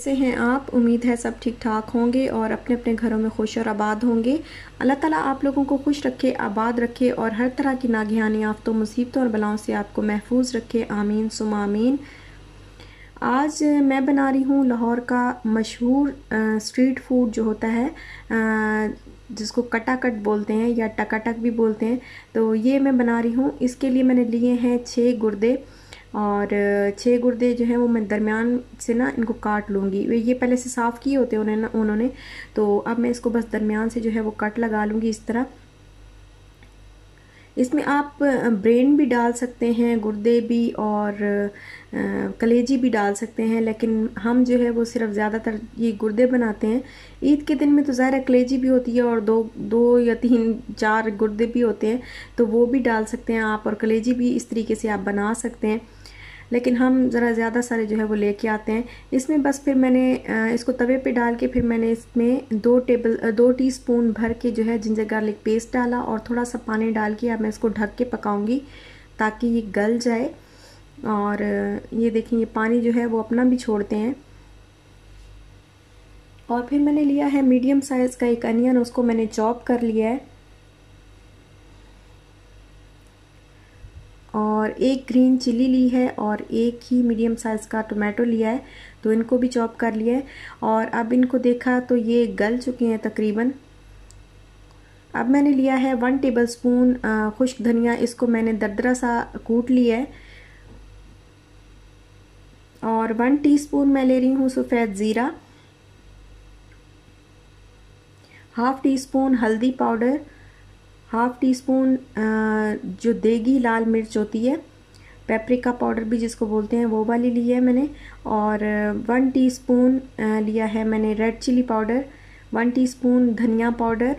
कैसे हैं आप। उम्मीद है सब ठीक ठाक होंगे और अपने अपने घरों में खुश और आबाद होंगे। अल्लाह ताला आप लोगों को खुश रखे आबाद रखे और हर तरह की नागहानी आफतों मुसीबतों और बलाओं से आपको महफूज रखे। आमीन सुम आमीन। आज मैं बना रही हूँ लाहौर का मशहूर स्ट्रीट फ़ूड जो होता है आ, जिसको कटाकट बोलते हैं या टकाटक भी बोलते हैं। तो ये मैं बना रही हूँ। इसके लिए मैंने लिए हैं छः गुर्दे। और छः गुर्दे जो हैं वो मैं दरमियान से ना इनको काट लूँगी। ये पहले से साफ़ किए होते उन्होंने उन्होंने। तो अब मैं इसको बस दरमियान से जो है वो कट लगा लूँगी इस तरह। इसमें आप ब्रेन भी डाल सकते हैं, गुर्दे भी और कलेजी भी डाल सकते हैं। लेकिन हम जो है वो सिर्फ़ ज़्यादातर ये गुर्दे बनाते हैं। ईद के दिन में तो ज़ाहिर कलेजी भी होती है और दो दो या तीन, चार गुर्दे भी होते हैं। तो वो भी डाल सकते हैं आप और कलेजी भी इस तरीके से आप बना सकते हैं। लेकिन हम ज़रा ज़्यादा सारे जो है वो लेके आते हैं। इसमें बस फिर मैंने इसको तवे पे डाल के फिर मैंने इसमें दो टेबल दो टीस्पून भर के जो है जिंजर गार्लिक पेस्ट डाला और थोड़ा सा पानी डाल के अब मैं इसको ढक के पकाऊँगी ताकि ये गल जाए। और ये देखें ये पानी जो है वो अपना भी छोड़ते हैं। और फिर मैंने लिया है मीडियम साइज़ का एक अनियन, उसको मैंने चॉप कर लिया है। और एक ग्रीन चिली ली है और एक ही मीडियम साइज़ का टोमेटो लिया है तो इनको भी चॉप कर लिया है। और अब इनको देखा तो ये गल चुके हैं तकरीबन। अब मैंने लिया है वन टेबल स्पून खुश्क धनिया। इसको मैंने दरदरा सा कूट लिया है। और वन टीस्पून मैं ले रही हूँ सफ़ेद ज़ीरा। हाफ़ टी स्पून हल्दी पाउडर। हाफ़ टी स्पून जो देगी लाल मिर्च होती है, पेपरिका पाउडर भी जिसको बोलते हैं, वो वाली ली है मैंने, और वन टीस्पून लिया है मैंने red chilli powder, one teaspoon धनिया पाउडर,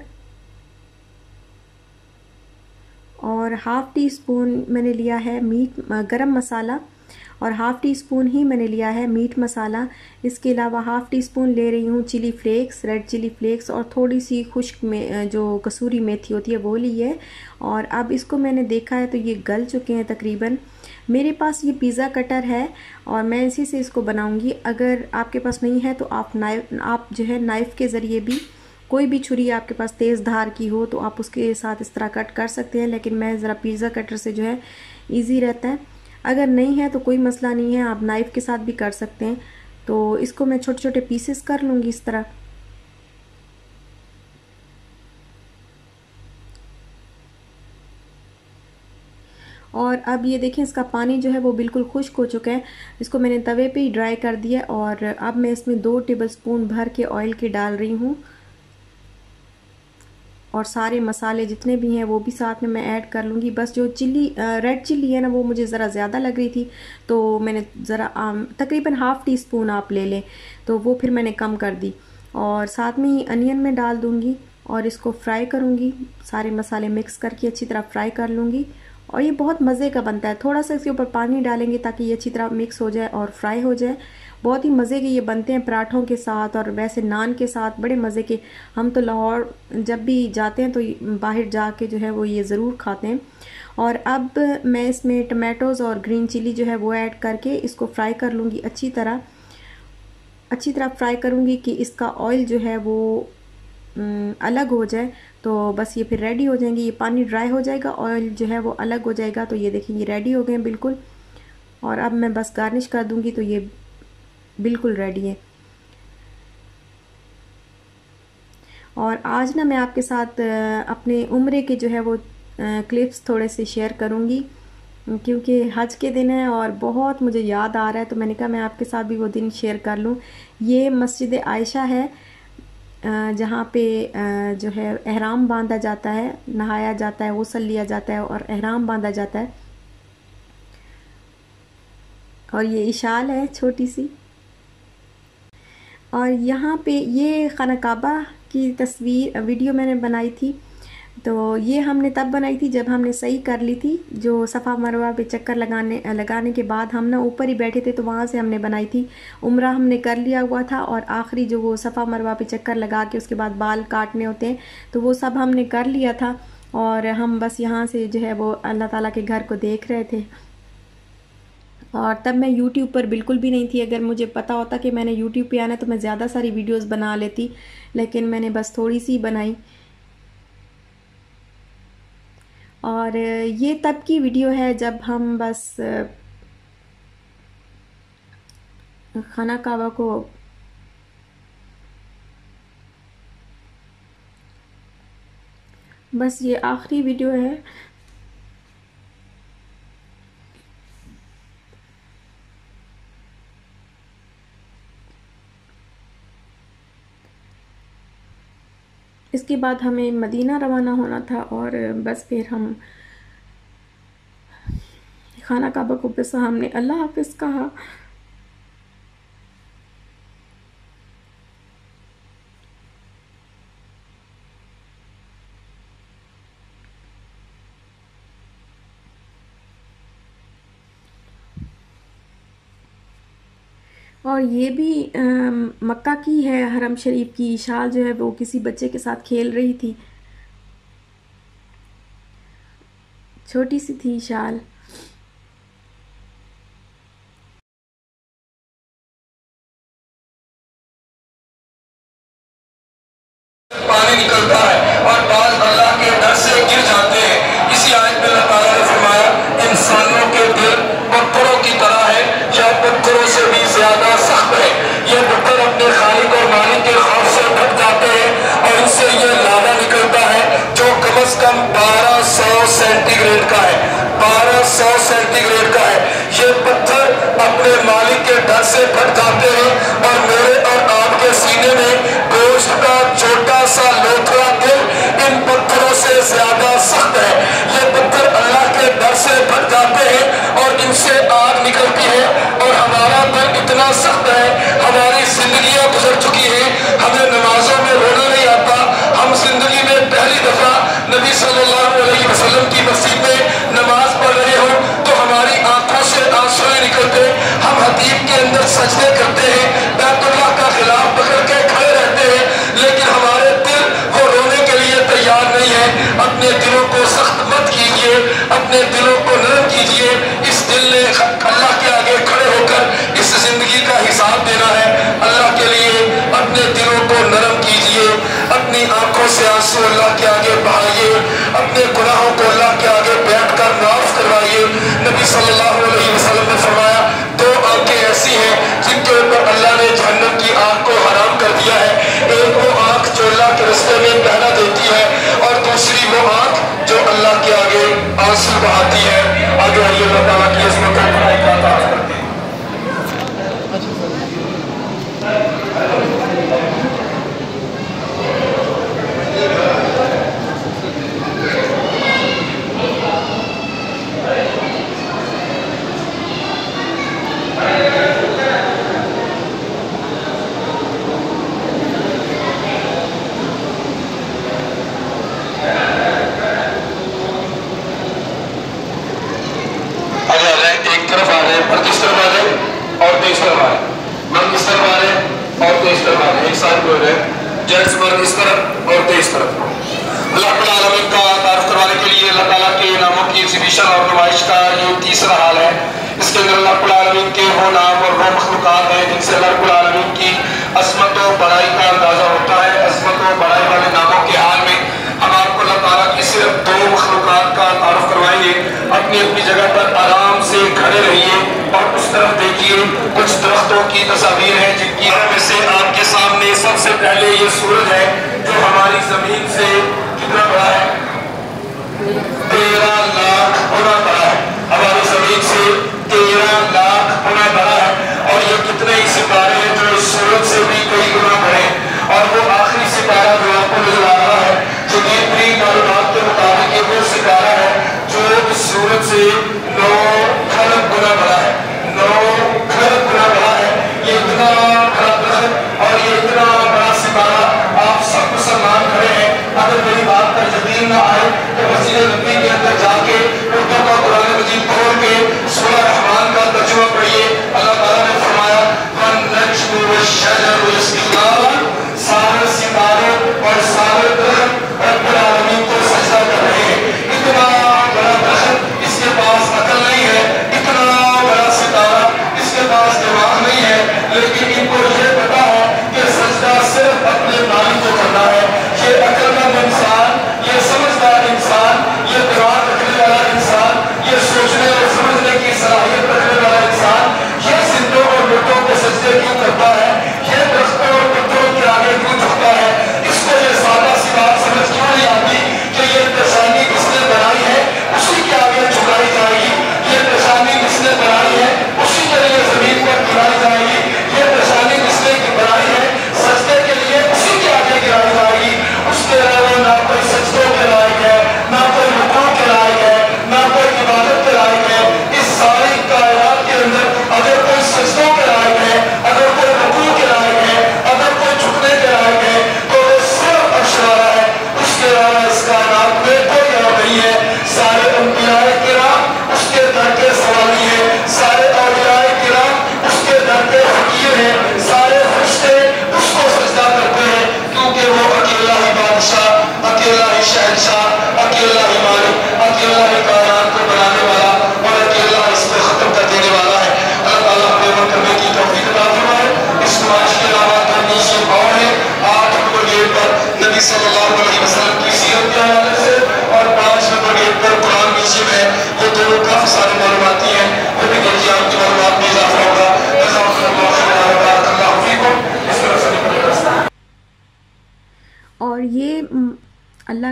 और हाफ़ टी स्पून मैंने लिया है मीट गरम मसाला और हाफ़ टी स्पून ही मैंने लिया है मीट मसाला। इसके अलावा हाफ़ टी स्पून ले रही हूँ chilli flakes, red chilli flakes और थोड़ी सी खुश्क में, जो कसूरी मेथी होती है वो ली है। और अब इसको मैंने देखा है तो ये गल चुके हैं तकरीबन। मेरे पास ये पिज़्ज़ा कटर है और मैं इसी से इसको बनाऊँगी। अगर आपके पास नहीं है तो आप नाइफ आप जो है नाइफ़ के ज़रिए भी कोई भी छुरी आपके पास तेज़ धार की हो तो आप उसके साथ इस तरह कट कर सकते हैं, लेकिन मैं ज़रा पिज़्ज़ा कटर से जो है ईजी रहता है। अगर नहीं है तो कोई मसला नहीं है, आप नाइफ़ के साथ भी कर सकते हैं। तो इसको मैं छोटे छोटे पीसेस कर लूँगी इस तरह। और अब ये देखें, इसका पानी जो है वो बिल्कुल खुश्क हो चुका है। इसको मैंने तवे पे ही ड्राई कर दिया और अब मैं इसमें दो टेबल स्पून भर के ऑयल के डाल रही हूँ। और सारे मसाले जितने भी हैं वो भी साथ में मैं ऐड कर लूँगी। बस जो चिल्ली रेड चिल्ली है ना, वो मुझे ज़रा ज़्यादा लग रही थी तो मैंने ज़रा तकरीबन हाफ़ टी स्पून आप ले लें तो वो फिर मैंने कम कर दी। और साथ में ही अनियन में डाल दूँगी और इसको फ्राई करूँगी, सारे मसाले मिक्स करके अच्छी तरह फ्राई कर लूँगी। और ये बहुत मज़े का बनता है। थोड़ा सा इसके ऊपर पानी डालेंगे ताकि ये अच्छी तरह मिक्स हो जाए और फ्राई हो जाए। बहुत ही मज़े के ये बनते हैं पराठों के साथ और वैसे नान के साथ बड़े मज़े के। हम तो लाहौर जब भी जाते हैं तो बाहर जाके जो है वो ये ज़रूर खाते हैं। और अब मैं इसमें टमाटोज़ और ग्रीन चिली जो है वो ऐड करके इसको फ्राई कर लूँगी अच्छी तरह। अच्छी तरह फ्राई करूँगी कि इसका ऑयल जो है वो अलग हो जाए। तो बस ये फिर रेडी हो जाएँगे, ये पानी ड्राई हो जाएगा ऑयल जो है वो अलग हो जाएगा तो ये देखिए ये रेडी हो गए हैं बिल्कुल। और अब मैं बस गार्निश कर दूँगी तो ये बिल्कुल रेडी है। और आज ना मैं आपके साथ अपने उम्र के जो है वो क्लिप्स थोड़े से शेयर करूँगी, क्योंकि हज के दिन है और बहुत मुझे याद आ रहा है तो मैंने कहा मैं आपके साथ भी वो दिन शेयर कर लूँ। ये मस्जिद आयशा है जहाँ पे जो है अहराम बांधा जाता है, नहाया जाता है, गसल लिया जाता है और अहराम बांधा जाता है। और ये इशाल है छोटी सी। और यहाँ पे ये खाना काबा की तस्वीर, वीडियो मैंने बनाई थी। तो ये हमने तब बनाई थी जब हमने सही कर ली थी, जो सफ़ा मरवा पे चक्कर लगाने लगाने के बाद हम ना ऊपर ही बैठे थे तो वहाँ से हमने बनाई थी। उम्र हमने कर लिया हुआ था और आखिरी जो वो सफ़ा मरवा पे चक्कर लगा के उसके बाद बाल काटने होते हैं तो वो सब हमने कर लिया था और हम बस यहाँ से जो है वो अल्लाह ताला के घर को देख रहे थे। और तब मैं यूट्यूब पर बिल्कुल भी नहीं थी, अगर मुझे पता होता कि मैंने यूट्यूब पे आना तो मैं ज़्यादा सारी वीडियोस बना लेती, लेकिन मैंने बस थोड़ी सी बनाई। और ये तब की वीडियो है जब हम बस खाना कावा को बस ये आखिरी वीडियो है। इसके बाद हमें मदीना रवाना होना था और बस फिर हम खाना काबा को बस हमने अल्लाह हाफिज़ कहा। और ये भी आ, मक्का की है हरम शरीफ की शाल जो है वो किसी बच्चे के साथ खेल रही थी। छोटी सी थी शाल। सेंटीग्रेड का है 1200 सेंटीग्रेड का है। ये पत्थर अपने मालिक के डर से भटकाते हैं और मेरे और आपके सीने में गोश्त का छोटा सा लोथरा दिल इन पत्थरों से ज़्यादा सख्त है। ये पत्थर अल्लाह के डर से भटकाते हैं और इनसे आग सजदे करते हैं, बैतुल्लाह का खिलाफ पकड़ के खड़े रहते हैं, लेकिन हमारे दिल वो रोने के लिए तैयार नहीं है। अपने दिलों को सख्त मत कीजिए, अपने दिलों को नरम कीजिए। इस दिल ने अल्लाह के आगे खड़े होकर इस ज़िंदगी का हिसाब देना है। अल्लाह के लिए अपने दिलों को नरम कीजिए, अपनी आँखों से आँसू अल्लाह के आगे बहाइए, अपने गुनाहों को अल्लाह के आगे बैठ कर माफ़ करवाइए। नबी सल्लल्लाहु अलैहि वसल्लम ने फरमाया आँसू आती है आगे आइए अल्लाह ताला की इसमें करते हैं आगे आ जाए एक तरफ़ आ रहे हैं मर्द इस तरफ़ आ रहे हैं और तेईस तरफ़ आ रहे हैं मर्द इस तरफ़ आ रहे हैं और तेईस तरफ़ आ रहे हैं एक साथ बोल रहे हैं जेंट्स मर्द इस तरफ़ और तेईस तरफ़ अल्लाह रब्बुल आलमीन का तारुफ करवाने के लिए अल्लाह ताला के नामों की एग्जीबिशन और नुमाइश का ये तीसरा हाल है इसके अंदर अल्लाह रब्बुल आलमीन के वो नाम और वो मखलूक़ात हैं जिनसे अल्लाह रब्बुल आलमीन की असमत व बड़ाई का अंदाज़ा होता है असमत व बड़ाई वाले नामों के हाल में हम आपको अल्लाह ताला की सिर्फ़ दो मखलूक़ात का तारुफ करवाएँगे अपनी अपनी जगह पर आराम से खड़े रहिए और उस तरफ़ देखिए कुछ दरख्तों की तस्वीर है जिनकी में से आपके सामने सबसे पहले ये सूरज है जो हमारी ज़मीन से कितना बड़ा है? तेरह लाख बड़ा बड़ा है।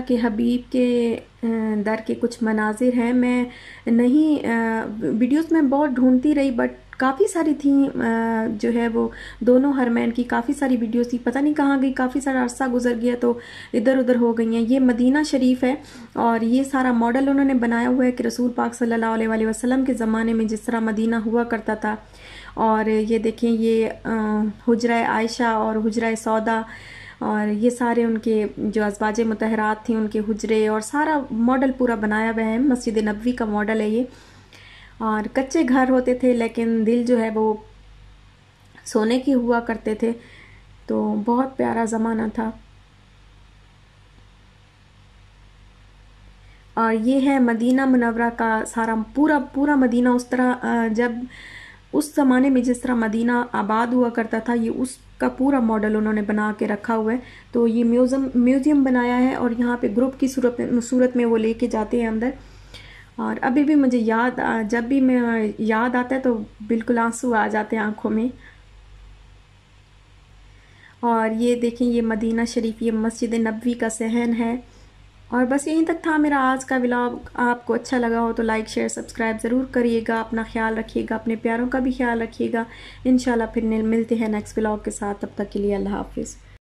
के हबीब के दर के कुछ मनाजिर हैं। मैं नहीं वीडियोस में बहुत ढूंढती रही, बट काफ़ी सारी थी जो है वो दोनों हरमैन की काफ़ी सारी वीडियोस थी। पता नहीं कहाँ गई, काफ़ी सारा अरसा गुजर गया तो इधर उधर हो गई हैं। ये मदीना शरीफ है और ये सारा मॉडल उन्होंने बनाया हुआ है कि रसूल पाक सल्लल्लाहु अलैहि वसल्लम के ज़माने में जिस तरह मदीना हुआ करता था। और ये देखें, ये हजरा आयशा और हजरा सौदा और ये सारे उनके जो अजवाज मतहरात थी, उनके हुजरे और सारा मॉडल पूरा बनाया हुआ है। मस्जिद नबवी का मॉडल है ये। और कच्चे घर होते थे, लेकिन दिल जो है वो सोने की हुआ करते थे। तो बहुत प्यारा ज़माना था। और ये है मदीना मुनवरा का सारा पूरा पूरा मदीना उस तरह जब उस ज़माने में जिस तरह मदीना आबाद हुआ करता था, ये उसका पूरा मॉडल उन्होंने बना के रखा हुआ है। तो ये म्यूज़ियम म्यूज़ियम बनाया है और यहाँ पे ग्रुप की सूरत सूरत में वो लेके जाते हैं अंदर। और अभी भी मुझे याद जब भी मैं, याद आता है तो बिल्कुल आँसू आ जाते हैं आँखों में। और ये देखें, ये मदीना शरीफ, ये मस्जिद नबी का सहन है। और बस यहीं तक था मेरा आज का व्लॉग आपको अच्छा लगा हो तो लाइक शेयर सब्सक्राइब ज़रूर करिएगा। अपना ख्याल रखिएगा, अपने प्यारों का भी ख्याल रखिएगा। इन फिर मिलते हैं नेक्स्ट व्लॉग के साथ। तब तक के लिए अल्लाह हाफिज़।